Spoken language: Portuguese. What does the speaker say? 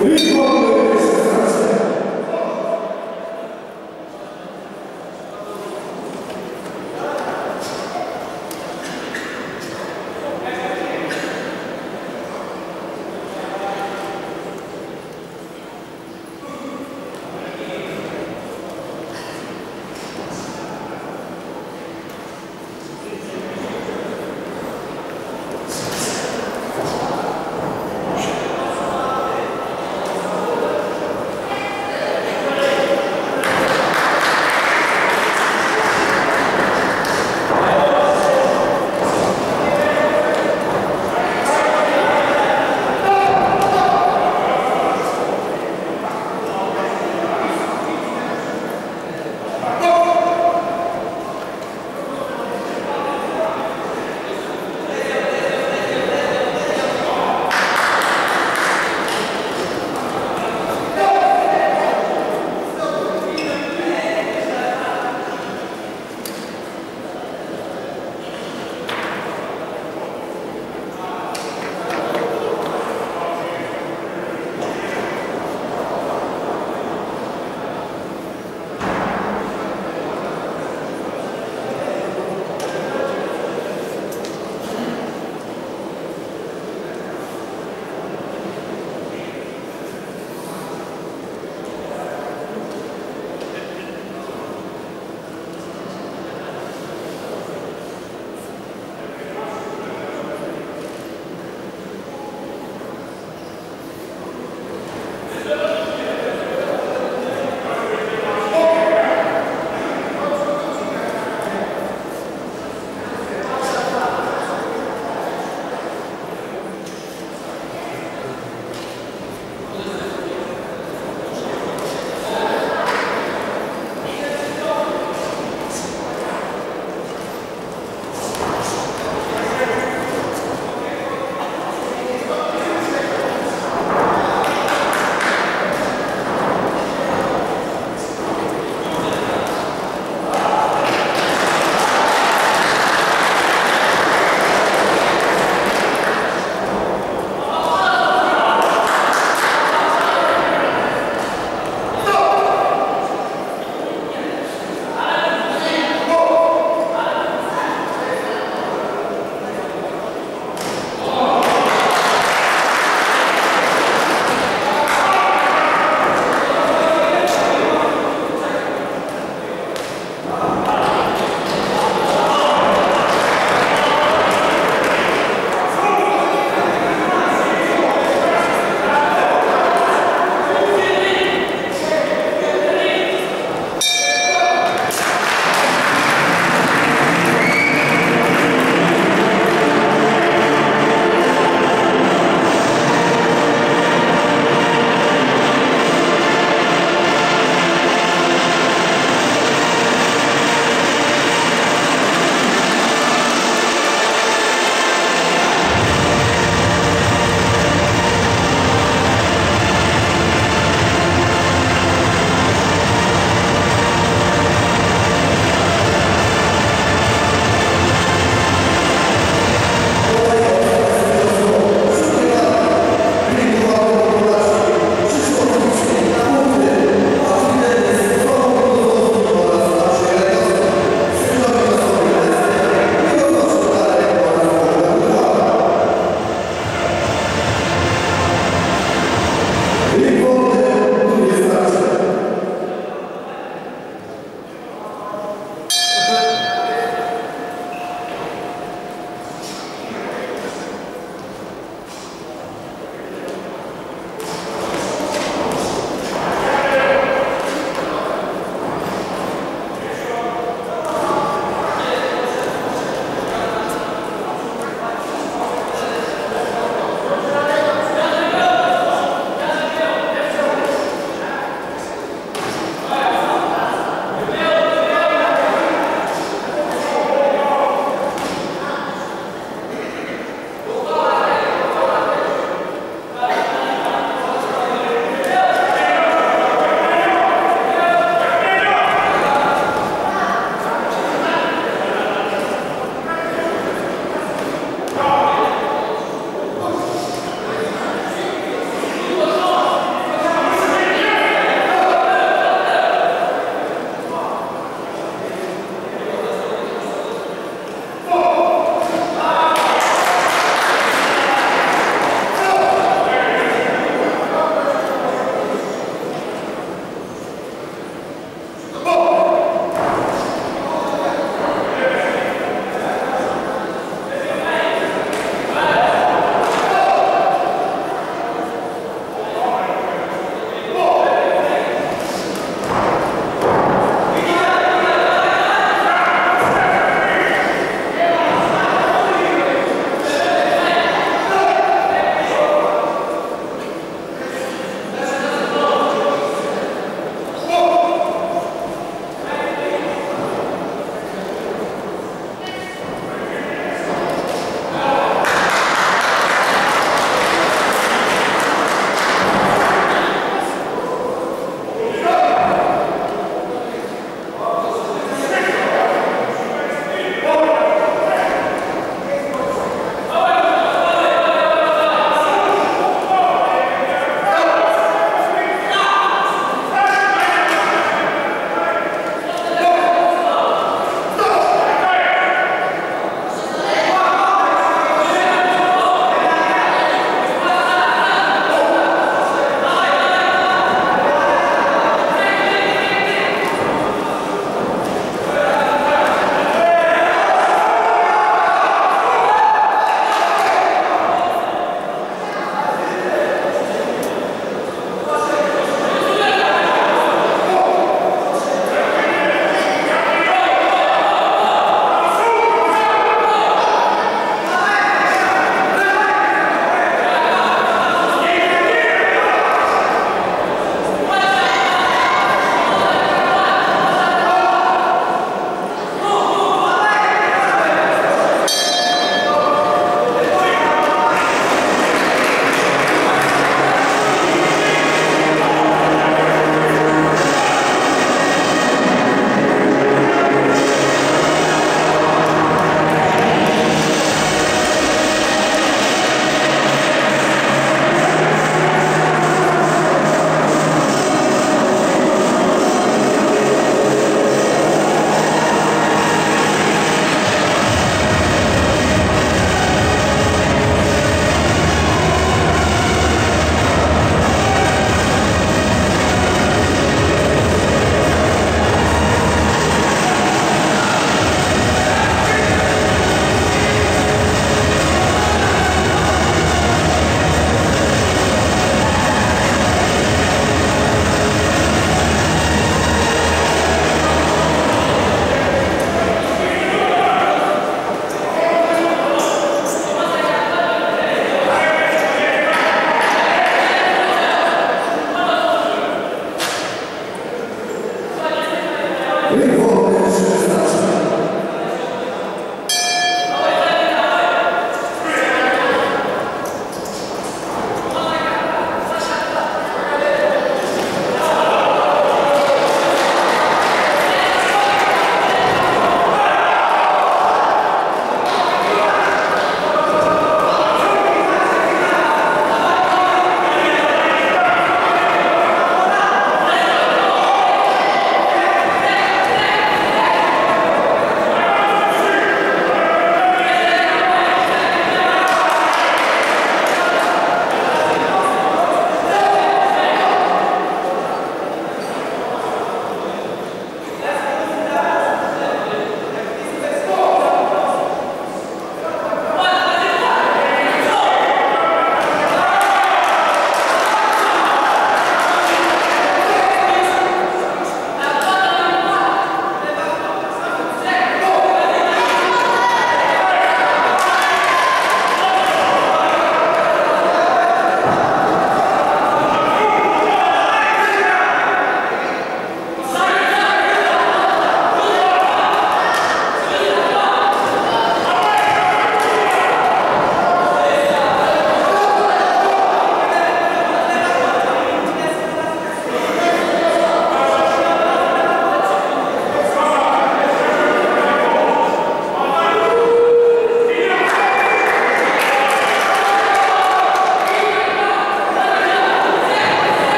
Amen.